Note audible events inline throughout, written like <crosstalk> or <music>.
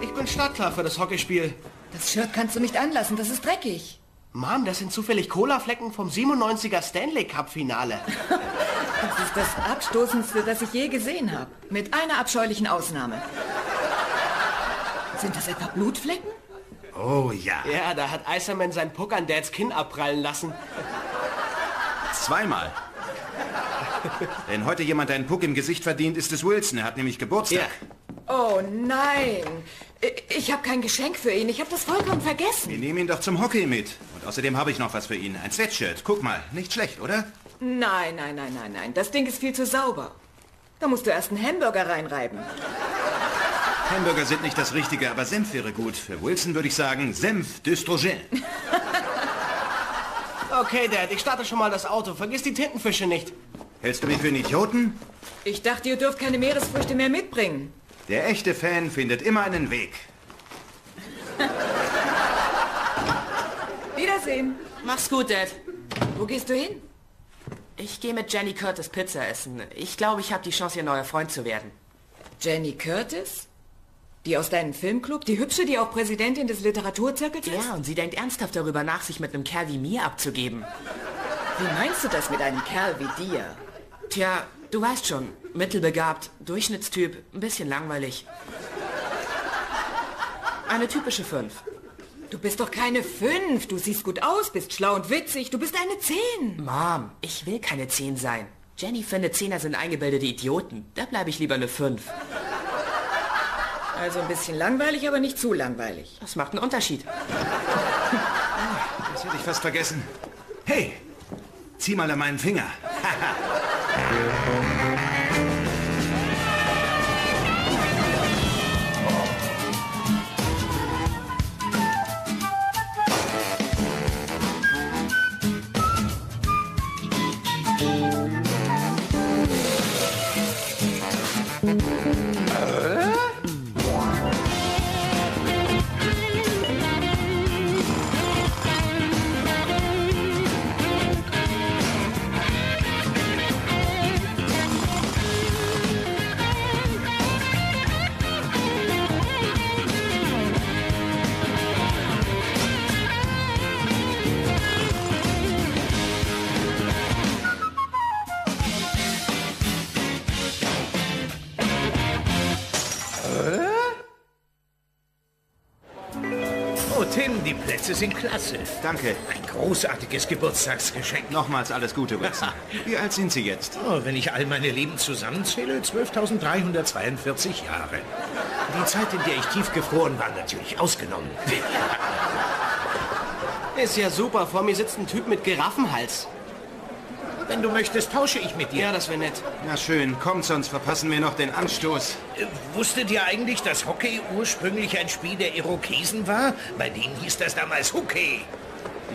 Ich bin startklar für das Hockeyspiel. Das Shirt kannst du nicht anlassen, das ist dreckig. Mom, das sind zufällig Cola-Flecken vom 97er Stanley Cup-Finale. <laughs> Das ist das Abstoßendste, das ich je gesehen habe. Mit einer abscheulichen Ausnahme. Sind das etwa Blutflecken? Oh ja. Ja, da hat Iserman sein Puck an Dads Kinn abprallen lassen. Zweimal. <laughs> Wenn heute jemand einen Puck im Gesicht verdient, ist es Wilson. Er hat nämlich Geburtstag. Oh nein. Ich- Ich habe kein Geschenk für ihn. Ich habe das vollkommen vergessen. Wir nehmen ihn doch zum Hockey mit. Und außerdem habe ich noch was für ihn. Ein Sweatshirt. Guck mal. Nicht schlecht, oder? Nein, nein, nein, nein, nein. Das Ding ist viel zu sauber. Da musst du erst einen Hamburger reinreiben. Hamburger sind nicht das Richtige, aber Senf wäre gut. Für Wilson würde ich sagen, Senf d'Östrogen. <laughs> Okay, Dad, ich starte schon mal das Auto. Vergiss die Tintenfische nicht. Hältst du mich für einen Idioten? Ich dachte, ihr dürft keine Meeresfrüchte mehr mitbringen. Der echte Fan findet immer einen Weg. Wiedersehen. Mach's gut, Dad. Wo gehst du hin? Ich gehe mit Jenny Curtis Pizza essen. Ich glaube, ich habe die Chance, ihr neuer Freund zu werden. Jenny Curtis? Die aus deinem Filmclub? Die hübsche, die auch Präsidentin des Literaturzirkels ist? Ja, und sie denkt ernsthaft darüber nach, sich mit einem Kerl wie mir abzugeben. Wie meinst du das mit einem Kerl wie dir? Tja, du weißt schon, mittelbegabt, Durchschnittstyp, ein bisschen langweilig. Eine typische Fünf. Du bist doch keine fünf. Du siehst gut aus, bist schlau und witzig. Du bist eine zehn. Mom, ich will keine Zehn sein. Jenny findet Zehner sind eingebildete Idioten. Da bleibe ich lieber eine Fünf. Also ein bisschen langweilig, aber nicht zu langweilig. Das macht einen Unterschied. <laughs> Das hätte ich fast vergessen. Hey, zieh mal an meinen Finger. <laughs> Tim, die Plätze sind klasse. Danke. Ein großartiges Geburtstagsgeschenk. Nochmals alles Gute, <laughs> Wilson. Wie alt sind Sie jetzt? Oh, wenn ich all meine Leben zusammenzähle, 12.342 Jahre. Die Zeit, in der ich tiefgefroren war, natürlich ausgenommen. <laughs> Ist ja super. Vor mir sitzt ein Typ mit Giraffenhals. Wenn du möchtest, tausche ich mit dir. Ja, das wäre nett. Na schön, kommt, sonst verpassen wir noch den Anstoß. Äh, Wusstet ihr eigentlich, dass Hockey ursprünglich ein Spiel der Irokesen war? Bei denen hieß das damals Hockey.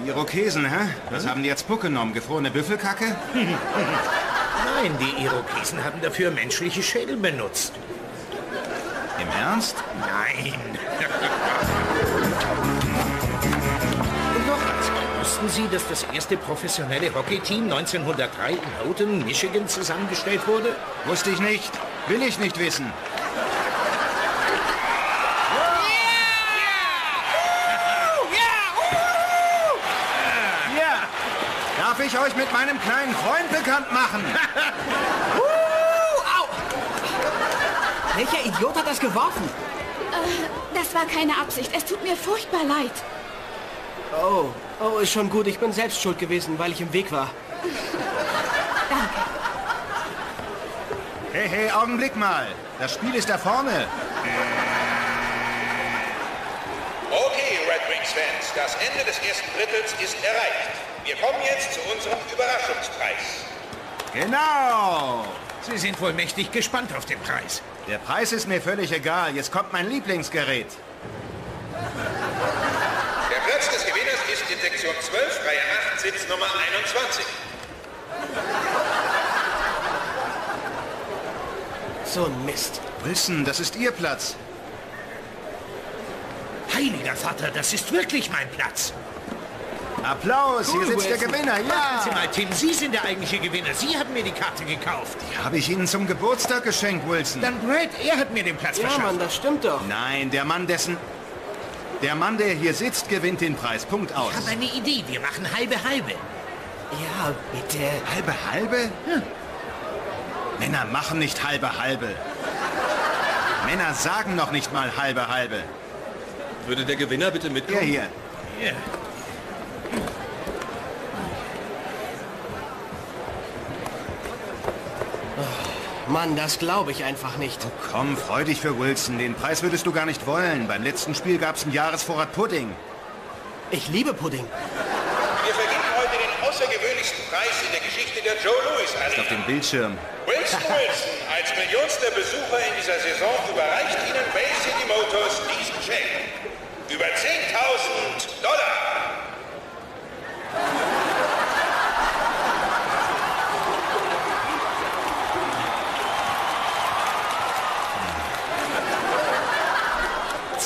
Die Irokesen, hä? Was haben die jetzt Puck genommen? Gefrorene Büffelkacke? <laughs> Nein, die Irokesen haben dafür menschliche Schädel benutzt. Im Ernst? Nein. <laughs> Wussten Sie, dass das erste professionelle Hockeyteam 1903 in Houghton, Michigan zusammengestellt wurde? Wusste ich nicht. Will ich nicht wissen. Ja! Darf ich euch mit meinem kleinen Freund bekannt machen? <laughs> Welcher Idiot hat das geworfen? Das war keine Absicht. Es tut mir furchtbar leid. Oh, oh, ist schon gut. Ich bin selbst schuld gewesen, weil ich im Weg war. Hey, hey, Augenblick mal. Das Spiel ist da vorne. Okay, Red Wings-Fans, das Ende des ersten Drittels ist erreicht. Wir kommen jetzt zu unserem Überraschungspreis. Genau. Sie sind wohl mächtig gespannt auf den Preis. Der Preis ist mir völlig egal. Jetzt kommt mein Lieblingsgerät. Der Platz des Gewinners ist in Sektion 12, Reihe 8, Sitz Nummer 21. So ein Mist. Wilson, das ist Ihr Platz. Heiliger Vater, das ist wirklich mein Platz. Applaus, hier sitzt der Gewinner, Warten Sie ja. mal, Tim, Sie sind der eigentliche Gewinner. Sie haben mir die Karte gekauft. Habe ich Ihnen zum Geburtstag geschenkt, Wilson. Dann Brad, er hat mir den Platz Ja, verschafft. Mann, das stimmt doch. Nein, der Mann dessen... Der Mann, der hier sitzt, gewinnt den Preis. Punkt aus. Ich habe eine Idee. Wir machen halbe halbe. Ja, bitte. Halbe halbe? Männer machen nicht halbe halbe. Männer sagen noch nicht mal halbe halbe. Würde der Gewinner bitte mitkommen? hier. Ja. Mann, das glaube ich einfach nicht. Komm, freu dich für Wilson. Den Preis würdest du gar nicht wollen. Beim letzten Spiel gab es einen Jahresvorrat Pudding. Ich liebe Pudding. Wir vergeben heute den außergewöhnlichsten Preis in der Geschichte der Joe Louis Auf Arena. dem Bildschirm. Wilson Wilson, als millionster Besucher in dieser Saison, überreicht Ihnen Bay City Motors diesen Scheck. Über 10.000 Dollar.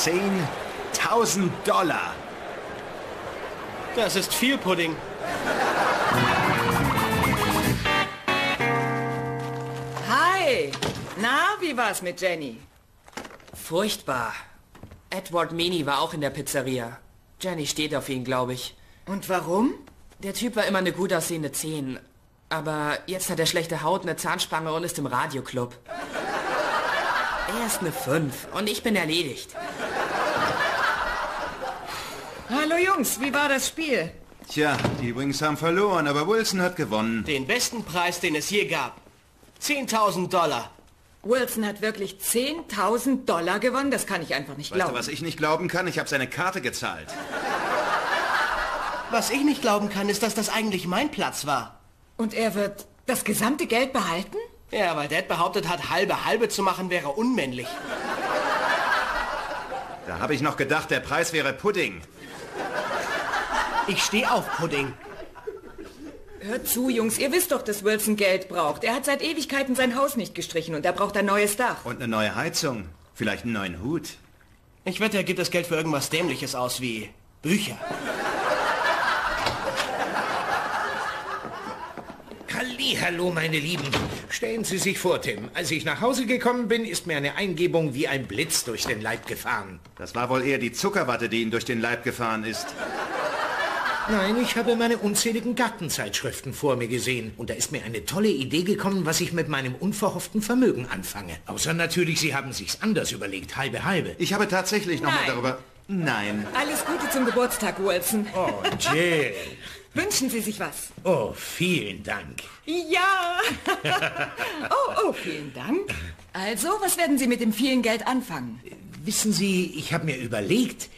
Zehntausend Dollar. Das ist viel Pudding. Hi! Na, wie war's mit Jenny? Furchtbar. Edward Meany war auch in der Pizzeria. Jenny steht auf ihn, glaube ich. Und warum? Der Typ war immer eine gut aussehende 10. Aber jetzt hat er schlechte Haut, eine Zahnspange und ist im Radioclub. Er ist eine 5 und ich bin erledigt. Hallo Jungs, wie war das Spiel? Tja, die Wings haben verloren, aber Wilson hat gewonnen. Den besten Preis, den es je gab. 10.000 Dollar. Wilson hat wirklich 10.000 Dollar gewonnen? Das kann ich einfach nicht Weißt du, glauben. was ich nicht glauben kann? Ich habe seine Karte gezahlt. Was ich nicht glauben kann, ist, dass das eigentlich mein Platz war. Und er wird das gesamte Geld behalten? Ja, weil Dad behauptet hat, halbe halbe zu machen wäre unmännlich. Da habe ich noch gedacht, der Preis wäre Pudding. Ich stehe auf Pudding. Hört zu, Jungs, ihr wisst doch, dass Wilson Geld braucht. Er hat seit Ewigkeiten sein Haus nicht gestrichen und er braucht ein neues Dach. Und eine neue Heizung. Vielleicht einen neuen Hut. Ich wette, er gibt das Geld für irgendwas Dämliches aus wie Bücher. Hallo, meine Lieben. Stellen Sie sich vor, Tim. Als ich nach Hause gekommen bin, ist mir eine Eingebung wie ein Blitz durch den Leib gefahren. Das war wohl eher die Zuckerwatte, die ihm durch den Leib gefahren ist. Nein, ich habe meine unzähligen Gartenzeitschriften vor mir gesehen. Und da ist mir eine tolle Idee gekommen, was ich mit meinem unverhofften Vermögen anfange. Außer natürlich, Sie haben sich's anders überlegt. Halbe, halbe. Ich habe tatsächlich noch mal Nein. darüber... Nein. Alles Gute zum Geburtstag, Wilson. Oh, Jill. <laughs> Wünschen Sie sich was? Oh, vielen Dank. Ja. <laughs> oh, oh, vielen Dank. Also, was werden Sie mit dem vielen Geld anfangen? Wissen Sie, ich habe mir überlegt,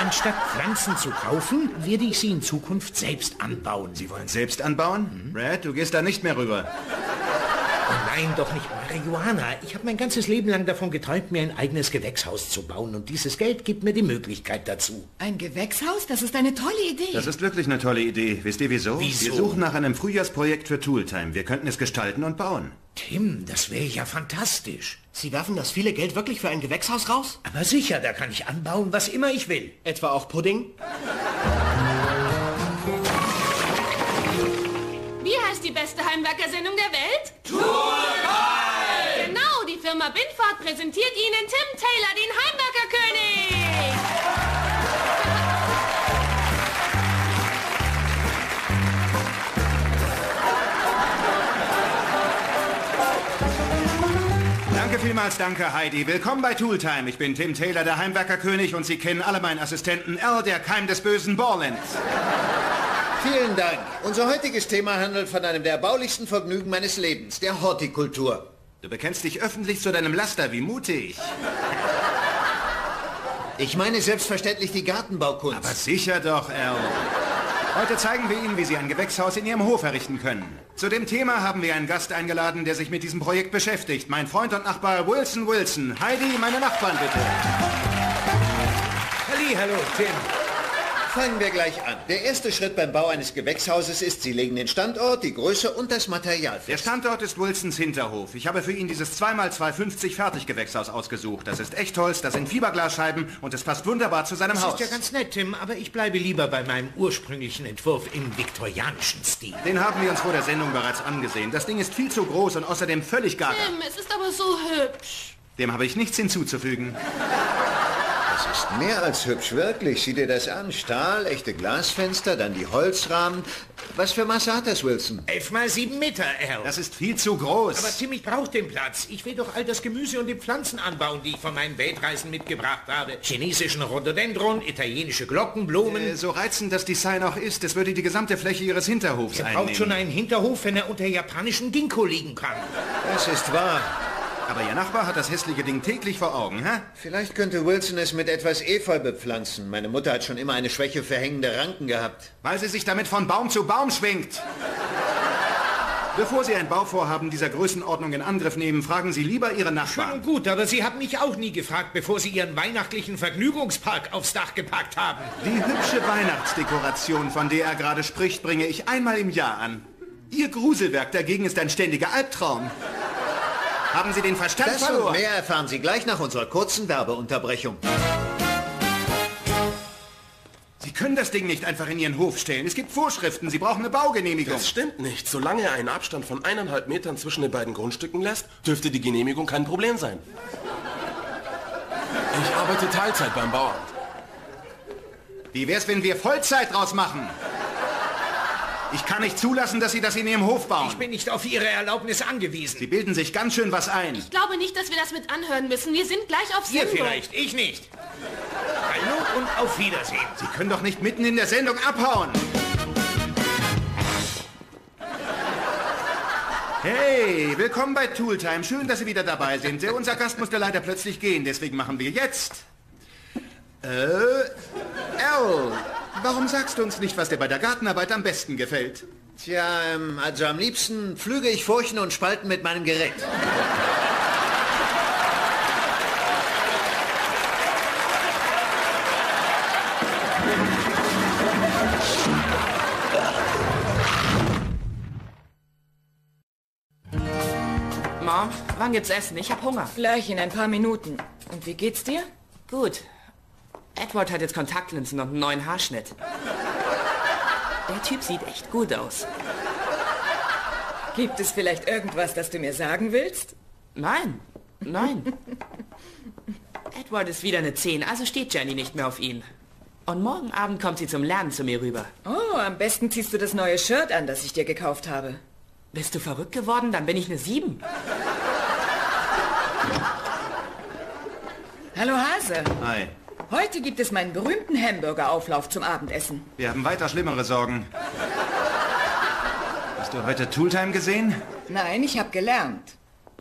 anstatt Pflanzen zu kaufen, werde ich sie in Zukunft selbst anbauen. Sie wollen selbst anbauen? Brad, du gehst da nicht mehr rüber. Nein, doch nicht Marihuana. Ich habe mein ganzes Leben lang davon geträumt, mir ein eigenes Gewächshaus zu bauen. Und dieses Geld gibt mir die Möglichkeit dazu. Ein Gewächshaus? Das ist eine tolle Idee. Das ist wirklich eine tolle Idee. Wisst ihr wieso? Wieso? Wir suchen nach einem Frühjahrsprojekt für Tooltime. Wir könnten es gestalten und bauen. Tim, das wäre ja fantastisch. Sie werfen das viele Geld wirklich für ein Gewächshaus raus? Aber sicher, da kann ich anbauen, was immer ich will. Etwa auch Pudding? Wie heißt die beste Heimwerkersendung der Welt? Tooltime! Binford präsentiert Ihnen Tim Taylor, den Heimwerkerkönig. Danke vielmals, danke Heidi. Willkommen bei Tooltime. Ich bin Tim Taylor, der Heimwerkerkönig und Sie kennen alle meinen Assistenten Al, der Keim des bösen Borlands. Vielen Dank. Unser heutiges Thema handelt von einem der erbaulichsten Vergnügen meines Lebens, der Hortikultur. Du bekennst dich öffentlich zu deinem Laster, wie mutig. Ich meine selbstverständlich die Gartenbaukunst. Aber sicher doch, Al. Heute zeigen wir Ihnen, wie Sie ein Gewächshaus in Ihrem Hof errichten können. Zu dem Thema haben wir einen Gast eingeladen, der sich mit diesem Projekt beschäftigt. Mein Freund und Nachbar Wilson Wilson. Heidi, meine Nachbarn bitte. Halli, hallo, Tim. Fangen wir gleich an. Der erste Schritt beim Bau eines Gewächshauses ist, Sie legen den Standort, die Größe und das Material Der fest. Standort ist Wilsons Hinterhof. Ich habe für ihn dieses 2x250 Fertiggewächshaus ausgesucht. Das ist Echtholz, das sind Fiberglasscheiben und es passt wunderbar zu seinem Das Haus. ist ja ganz nett, Tim, aber ich bleibe lieber bei meinem ursprünglichen Entwurf im viktorianischen Stil. Den haben wir uns vor der Sendung bereits angesehen. Das Ding ist viel zu groß und außerdem völlig gaga. Tim, es ist aber so hübsch. Dem habe ich nichts hinzuzufügen. Das ist mehr als hübsch, wirklich. Sieh dir das an. Stahl, echte Glasfenster, dann die Holzrahmen. Was für Maße hat das, Wilson? Elf mal sieben Meter, Al. Das ist viel zu groß. Aber Tim, ich brauche den Platz. Ich will doch all das Gemüse und die Pflanzen anbauen, die ich von meinen Weltreisen mitgebracht habe. Chinesischen Rhododendron, italienische Glockenblumen. Äh, so reizend das Design auch ist, es würde die gesamte Fläche Ihres Hinterhofs er einnehmen. braucht schon einen Hinterhof, wenn er unter japanischen Ginkgo liegen kann. Das ist wahr. Aber Ihr Nachbar hat das hässliche Ding täglich vor Augen, hä? Vielleicht könnte Wilson es mit etwas Efeu bepflanzen. Meine Mutter hat schon immer eine Schwäche für hängende Ranken gehabt. Weil sie sich damit von Baum zu Baum schwingt. Bevor Sie ein Bauvorhaben dieser Größenordnung in Angriff nehmen, fragen Sie lieber Ihre Schön Nachbarn. und gut, aber Sie haben mich auch nie gefragt, bevor Sie Ihren weihnachtlichen Vergnügungspark aufs Dach gepackt haben. Die hübsche Weihnachtsdekoration, von der er gerade spricht, bringe ich einmal im Jahr an. Ihr Gruselwerk dagegen ist ein ständiger Albtraum. Haben Sie den Verstand Das verloren? mehr erfahren Sie gleich nach unserer kurzen Werbeunterbrechung. Sie können das Ding nicht einfach in Ihren Hof stellen. Es gibt Vorschriften. Sie brauchen eine Baugenehmigung. Das stimmt nicht. Solange er einen Abstand von eineinhalb Metern zwischen den beiden Grundstücken lässt, dürfte die Genehmigung kein Problem sein. Ich arbeite Teilzeit beim Bauamt. Wie wär's, wenn wir Vollzeit draus machen? Ich kann nicht zulassen, dass Sie das in Ihrem Hof bauen. Ich bin nicht auf Ihre Erlaubnis angewiesen. Sie bilden sich ganz schön was ein. Ich glaube nicht, dass wir das mit anhören müssen. Wir sind gleich auf Ihr Sendung. vielleicht, ich nicht. Hallo und auf Wiedersehen. Sie können doch nicht mitten in der Sendung abhauen. Hey, willkommen bei Tooltime. Schön, dass Sie wieder dabei sind. Unser Gast musste leider plötzlich gehen, deswegen machen wir jetzt... Äh, Al, warum sagst du uns nicht, was dir bei der Gartenarbeit am besten gefällt? Tja, ähm, also am liebsten pflüge ich Furchen und Spalten mit meinem Gerät. Mom, wann gibt's Essen? Ich hab Hunger. Gleich in ein paar Minuten. Und wie geht's dir? Gut. Edward hat jetzt Kontaktlinsen und einen neuen Haarschnitt. Der Typ sieht echt gut aus. Gibt es vielleicht irgendwas, das du mir sagen willst? Nein, nein. Edward ist wieder eine 10, also steht Jenny nicht mehr auf ihn. Und morgen Abend kommt sie zum Lernen zu mir rüber. Oh, am besten ziehst du das neue Shirt an, das ich dir gekauft habe. Bist du verrückt geworden? Dann bin ich eine 7. Hallo Hase. Hi. Heute gibt es meinen berühmten Hamburger-Auflauf zum Abendessen. Wir haben weiter schlimmere Sorgen. Hast du heute Tooltime gesehen? Nein, ich habe gelernt.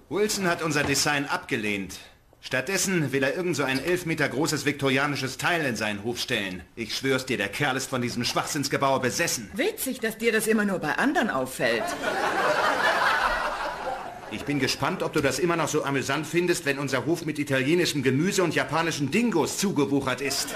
Wilson hat unser Design abgelehnt. Stattdessen will er irgend so ein elf Meter großes viktorianisches Teil in seinen Hof stellen. Ich schwör's dir, der Kerl ist von diesem Schwachsinnsgebauer besessen. Witzig, dass dir das immer nur bei anderen auffällt. Ich bin gespannt, ob du das immer noch so amüsant findest, wenn unser Hof mit italienischem Gemüse und japanischen Dingos zugewuchert ist.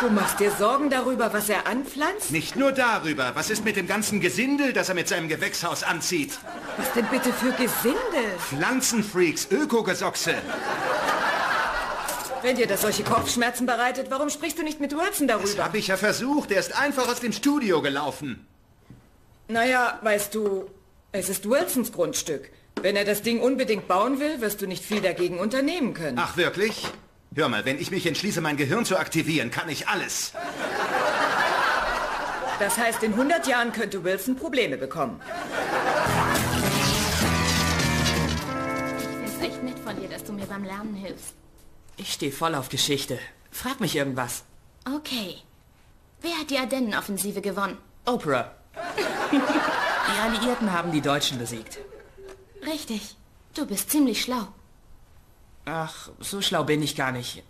Du machst dir Sorgen darüber, was er anpflanzt? Nicht nur darüber. Was ist mit dem ganzen Gesindel, das er mit seinem Gewächshaus anzieht? Was denn bitte für Gesinde? Pflanzenfreaks, Ökogesochse. Wenn dir das solche Kopfschmerzen bereitet, warum sprichst du nicht mit Wilson Das darüber? habe ich ja versucht. Er ist einfach aus dem Studio gelaufen. Naja, weißt du, es ist Wilsons Grundstück. Wenn er das Ding unbedingt bauen will, wirst du nicht viel dagegen unternehmen können. Ach, wirklich? Hör mal, wenn ich mich entschließe, mein Gehirn zu aktivieren, kann ich alles. Das heißt, in 100 Jahren könnte Wilson Probleme bekommen. Ich find's echt nett von dir, dass du mir beim Lernen hilfst. Ich stehe voll auf Geschichte. Frag mich irgendwas. Okay. Wer hat die Ardennenoffensive gewonnen? Oprah. <laughs> Die Alliierten haben die Deutschen besiegt. Richtig. Du bist ziemlich schlau. Ach, so schlau bin ich gar nicht.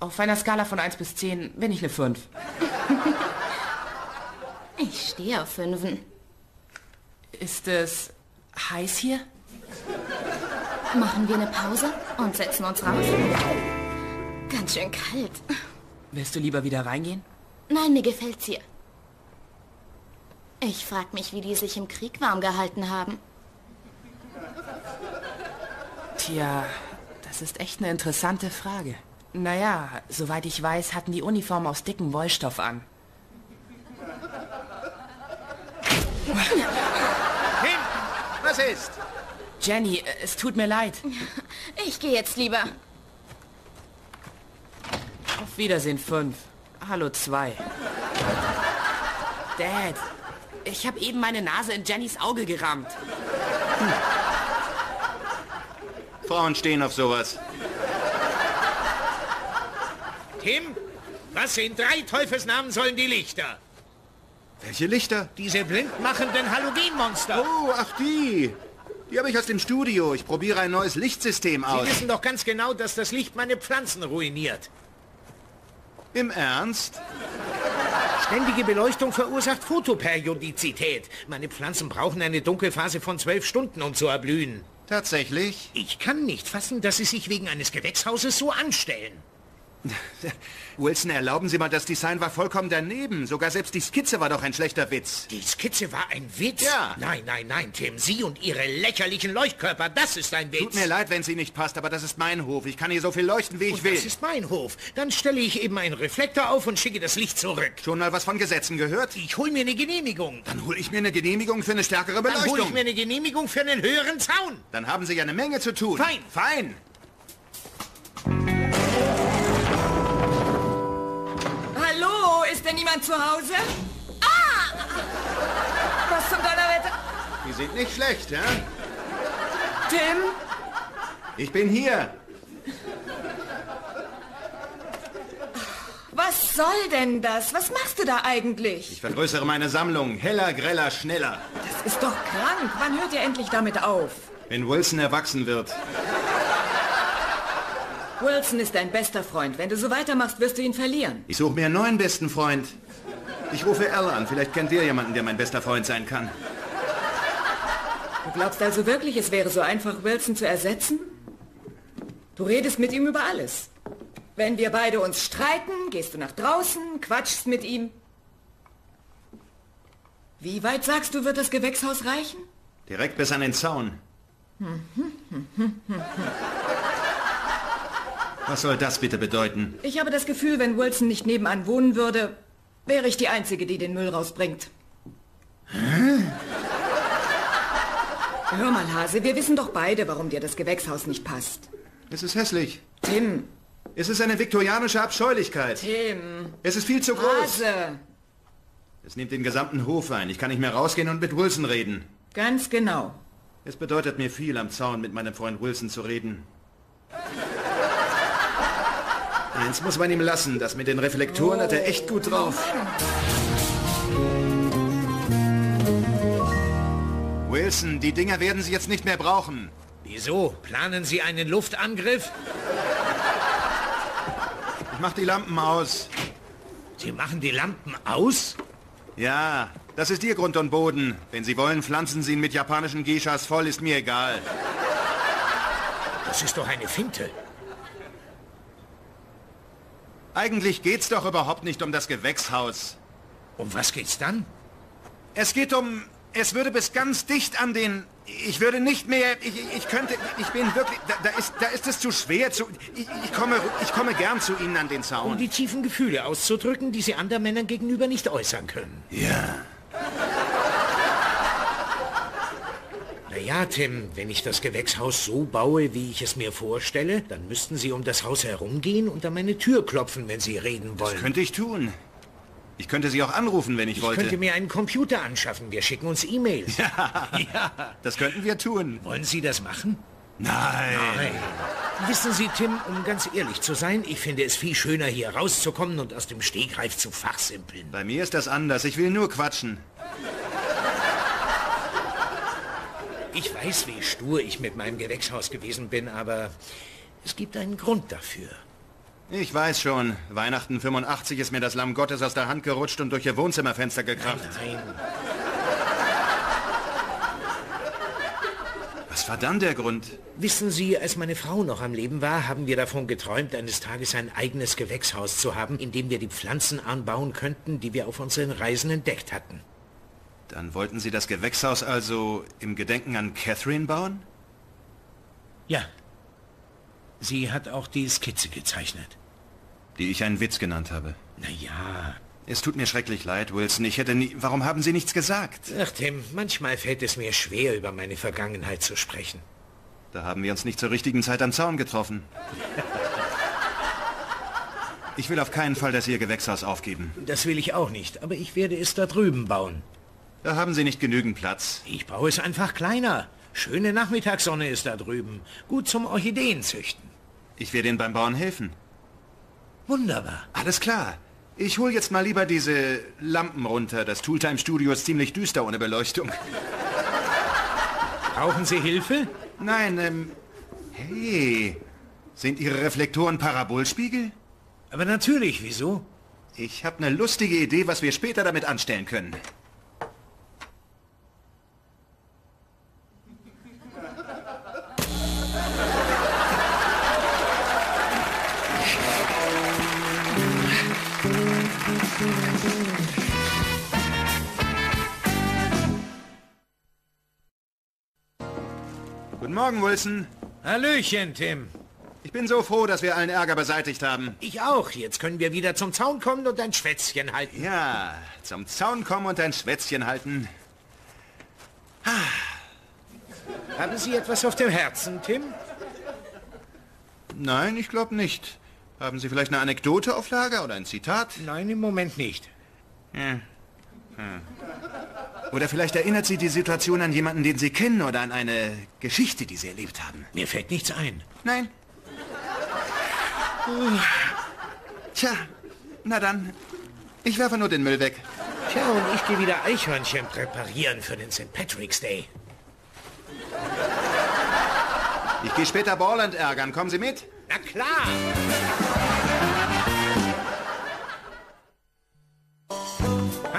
Auf einer Skala von 1 bis 10 bin ich eine 5. <laughs> Ich stehe auf Fünfen. Ist es heiß hier? Machen wir eine Pause und setzen uns raus? Ganz schön kalt. Willst du lieber wieder reingehen? Nein, mir gefällt's hier. Ich frag mich, wie die sich im Krieg warm gehalten haben. Tja, das ist echt eine interessante Frage. Naja, soweit ich weiß, hatten die Uniform aus dickem Wollstoff an. Tim, was ist? Jenny, es tut mir leid. Ich gehe jetzt lieber. Auf Wiedersehen, fünf. Hallo, zwei. Dad, ich habe eben meine Nase in Jennys Auge gerammt. Frauen stehen auf sowas. Tim, was in drei Teufelsnamen sollen die Lichter? Welche Lichter? Diese blindmachenden Halogenmonster. Oh, ach die. Die habe ich aus dem Studio. Ich probiere ein neues Lichtsystem Sie aus. wissen doch ganz genau, dass das Licht meine Pflanzen ruiniert. Im Ernst? Ständige Beleuchtung verursacht Photoperiodizität. Meine Pflanzen brauchen eine Dunkelphase von zwölf Stunden, um zu erblühen. Tatsächlich? Ich kann nicht fassen, dass Sie sich wegen eines Gewächshauses so anstellen. <laughs> Wilson, erlauben Sie mal, das Design war vollkommen daneben. Sogar selbst die Skizze war doch ein schlechter Witz. Die Skizze war ein Witz? Ja. Nein, nein, nein, Tim. Sie und Ihre lächerlichen Leuchtkörper, das ist ein Witz. Tut mir leid, wenn sie nicht passt, aber das ist mein Hof. Ich kann hier so viel leuchten, wie ich Und will. das ist mein Hof. Dann stelle ich eben einen Reflektor auf und schicke das Licht zurück. Schon mal was von Gesetzen gehört? Ich hole mir eine Genehmigung. Dann hole ich mir eine Genehmigung für eine stärkere Dann hole Beleuchtung. ich mir eine Genehmigung für einen höheren Zaun. Dann haben Sie ja eine Menge zu tun. Fein. Fein. Niemand zu Hause? Ah! Was zum Donnerwetter? Die sind nicht schlecht, ja? Tim? Ich bin hier. Was soll denn das? Was machst du da eigentlich? Ich vergrößere meine Sammlung. Heller, greller, schneller. Das ist doch krank. Wann hört ihr endlich damit auf? Wenn Wilson erwachsen wird. Wilson ist dein bester Freund. Wenn du so weitermachst, wirst du ihn verlieren. Ich suche mir einen neuen besten Freund. Ich rufe Al an. Vielleicht kennt ihr jemanden, der mein bester Freund sein kann. Du glaubst also wirklich, es wäre so einfach, Wilson zu ersetzen? Du redest mit ihm über alles. Wenn wir beide uns streiten, gehst du nach draußen, quatschst mit ihm. Wie weit sagst du, wird das Gewächshaus reichen? Direkt bis an den Zaun. <laughs> Was soll das bitte bedeuten? Ich habe das Gefühl, wenn Wilson nicht nebenan wohnen würde, wäre ich die Einzige, die den Müll rausbringt. Hör mal, Hase, wir wissen doch beide, warum dir das Gewächshaus nicht passt. Es ist hässlich. Tim, Es ist eine viktorianische Abscheulichkeit. Tim, Es ist viel zu groß. Hase. Es nimmt den gesamten Hof ein. Ich kann nicht mehr rausgehen und mit Wilson reden. Ganz genau. Es bedeutet mir viel, am Zaun mit meinem Freund Wilson zu reden. Eins muss man ihm lassen. Das mit den Reflektoren hat er echt gut drauf. Wilson, die Dinger werden Sie jetzt nicht mehr brauchen. Wieso? Planen Sie einen Luftangriff? Ich mach die Lampen aus. Sie machen die Lampen aus? Ja, das ist Ihr Grund und Boden. Wenn Sie wollen, pflanzen Sie ihn mit japanischen Geishas voll, ist mir egal. Das ist doch eine Finte. Eigentlich geht's doch überhaupt nicht um das Gewächshaus. Um was geht's dann? Es geht um... Es würde bis ganz dicht an den... Ich würde nicht mehr... Ich, ich könnte... Ich bin wirklich... Da, da, ist, da ist es zu schwer zu... Ich, ich, komme, ich komme gern zu Ihnen an den Um Zaun. die tiefen Gefühle auszudrücken, die Sie anderen Männern gegenüber nicht äußern können. Ja. Naja, Tim, wenn ich das Gewächshaus so baue, wie ich es mir vorstelle, dann müssten Sie um das Haus herumgehen und an meine Tür klopfen, wenn Sie reden wollen. Könnte ich tun. Ich könnte Sie auch anrufen, wenn ich, ich wollte. könnte mir einen Computer anschaffen. Wir schicken uns E-Mails. <laughs> ja, das könnten wir tun. Wollen Sie das machen? Nein. Nein. Wissen Sie, Tim, um ganz ehrlich zu sein, ich finde es viel schöner, hier rauszukommen und aus dem Stegreif zu fachsimpeln. Bei mir ist das anders. Ich will nur quatschen. Ich weiß, wie stur ich mit meinem Gewächshaus gewesen bin, aber es gibt einen Grund dafür. Ich weiß schon. Weihnachten 85 ist mir das Lamm Gottes aus der Hand gerutscht und durch ihr Wohnzimmerfenster gekracht. Nein, Was Was war dann der Grund? Wissen Sie, als meine Frau noch am Leben war, haben wir davon geträumt, eines Tages ein eigenes Gewächshaus zu haben, in dem wir die Pflanzen anbauen könnten, die wir auf unseren Reisen entdeckt hatten. Dann wollten Sie das Gewächshaus also im Gedenken an Catherine bauen? Ja. Sie hat auch die Skizze gezeichnet. Die ich einen Witz genannt habe. Na ja. Es tut mir schrecklich leid, Wilson. Ich hätte nie... Warum haben Sie nichts gesagt? Ach, Tim, manchmal fällt es mir schwer, über meine Vergangenheit zu sprechen. Da haben wir uns nicht zur richtigen Zeit am Zaun getroffen. Ich will auf keinen Fall das Ihr Gewächshaus aufgeben. Das will ich auch nicht, aber ich werde es da drüben bauen. Da haben Sie nicht genügend Platz. Ich baue es einfach kleiner. Schöne Nachmittagssonne ist da drüben. Gut zum Orchideenzüchten. Ich werde Ihnen beim Bauen helfen. Wunderbar. Alles klar. Ich hol jetzt mal lieber diese Lampen runter. Das Tooltime-Studio ist ziemlich düster ohne Beleuchtung. Brauchen Sie Hilfe? Nein, ähm... Hey, sind Ihre Reflektoren Parabolspiegel? Aber natürlich, wieso? Ich habe eine lustige Idee, was wir später damit anstellen können. Morgen, Wilson. Hallöchen, Tim. Ich bin so froh, dass wir allen Ärger beseitigt haben. Ich auch. Jetzt können wir wieder zum Zaun kommen und ein Schwätzchen halten. Ja, zum Zaun kommen und ein Schwätzchen halten. Haben Sie etwas auf dem Herzen, Tim? Nein, ich glaube nicht. Haben Sie vielleicht eine Anekdote auf Lager oder ein Zitat? Nein, im Moment nicht. Hm. Oder vielleicht erinnert Sie die Situation an jemanden, den Sie kennen oder an eine Geschichte, die Sie erlebt haben. Mir fällt nichts ein. Nein. Tja, na dann. Ich werfe nur den Müll weg. Tja, und ich gehe wieder Eichhörnchen präparieren für den St. Patrick's Day. Ich gehe später Borland ärgern. Kommen Sie mit? Na klar.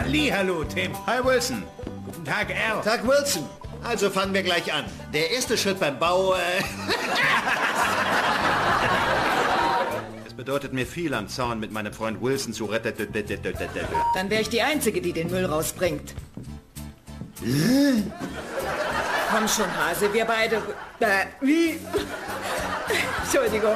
Hallo, Tim. Hi, Wilson. Guten Tag, Al. Tag, Wilson. Also fangen wir gleich an. Der erste Schritt beim Bau... Äh <laughs> Es bedeutet mir viel am Zaun mit meinem Freund Wilson zu retten. Dann wäre ich die Einzige, die den Müll rausbringt. Komm schon, Hase, wir beide... Äh, wie? <laughs> Entschuldigung.